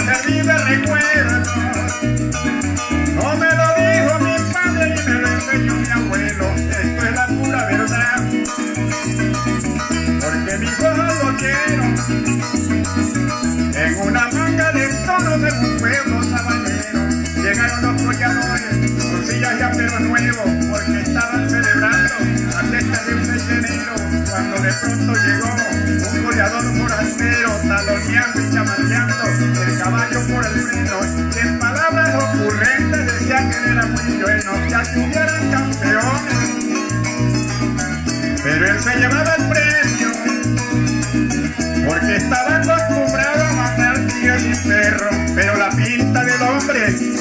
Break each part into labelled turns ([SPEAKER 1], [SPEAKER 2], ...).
[SPEAKER 1] recuerdo. No me lo dijo mi padre y me lo enseñó mi abuelo. Esto es la pura verdad. Porque mis ojos lo quiero. En una manga de tono de un pueblo sabanero. Llegaron los colladores con sillas y aperos nuevos porque estaban celebrando la fiesta de un enero cuando de pronto llegó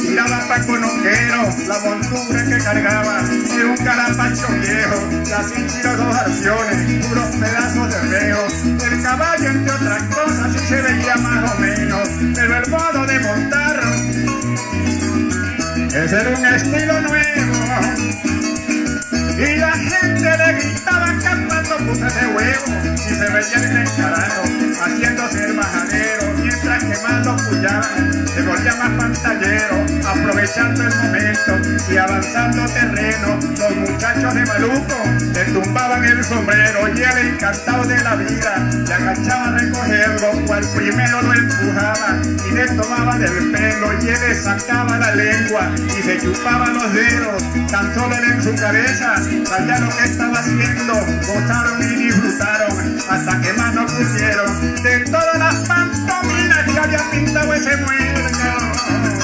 [SPEAKER 1] hombre tiraba pa' conojero, la montura que cargaba era un carapacho viejo, las cinco dos acciones, puros pedazos de feo, el caballo entre otras cosas se veía más o menos, pero el modo de montar, ese era un estilo nuevo, y la gente le gritaba cantando putas de huevo, y se veía el encarajo, haciéndose el majadero, mientras que más lo pullaban, se volvía más pantallero, aprovechando el momento y avanzando terreno, los muchachos de Maluco le tumbaban el sombrero y él encantado de la vida, le agachaba a recogerlo, cual primero lo empujaba y le tomaba del pelo y él le sacaba la lengua y se chupaba los dedos, tan solo en su cabeza sabía lo que estaba haciendo, gozaron y disfrutaron hasta que más no pusieron de todas las pantominas que había pintado ese muerto.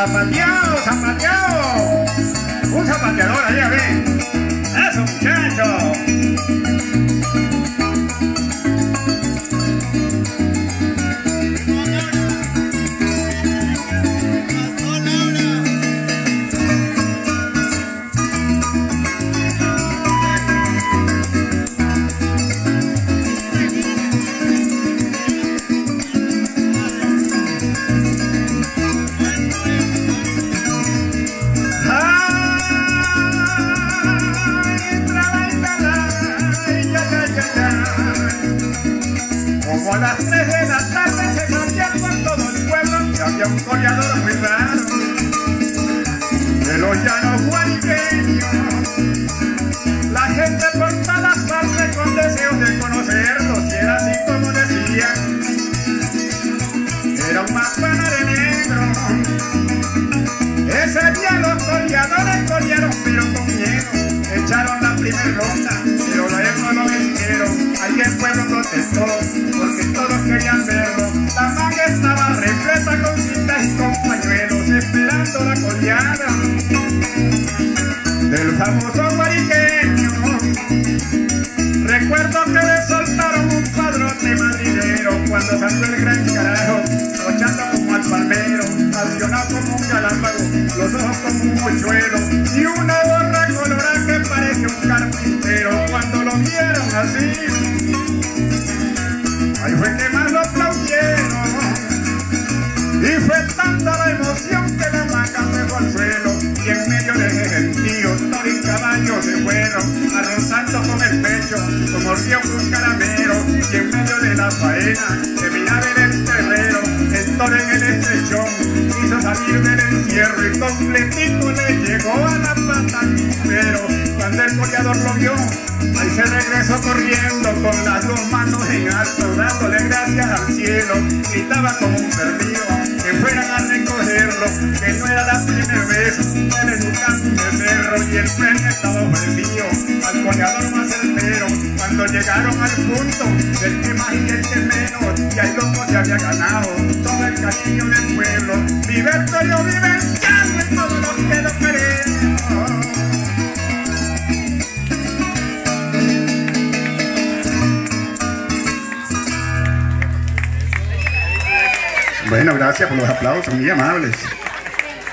[SPEAKER 1] Zapateado, zapateado. Un zapateador allá, ve. A las tres de la tarde se sabía por todo el pueblo que había un goleador muy raro de los llanos guariqueños. La gente por todas partes con deseos de conocerlo, si era así como decían, era un mapana de negro. Ese día los goleadores golearon pero con miedo. Echaron la primera ronda, protestó, porque todos querían verlo. La faena de mirar en el terrero el toro en el estrechón hizo salir del encierro y completito le llegó a la pata. Pero cuando el coleador lo vio ahí se regresó corriendo con las dos manos en alto dándole gracias al cielo. Gritaba como un perdido que fueran a recogerlo que no era la primera vez le de cerro y el premio estaba ofrecido al coleador más cuando llegaron al punto del que más y el que menos y ahí loco se había ganado todo el cariño del pueblo el canto y todos los que lo queremos Bueno, gracias por los aplausos, muy amables.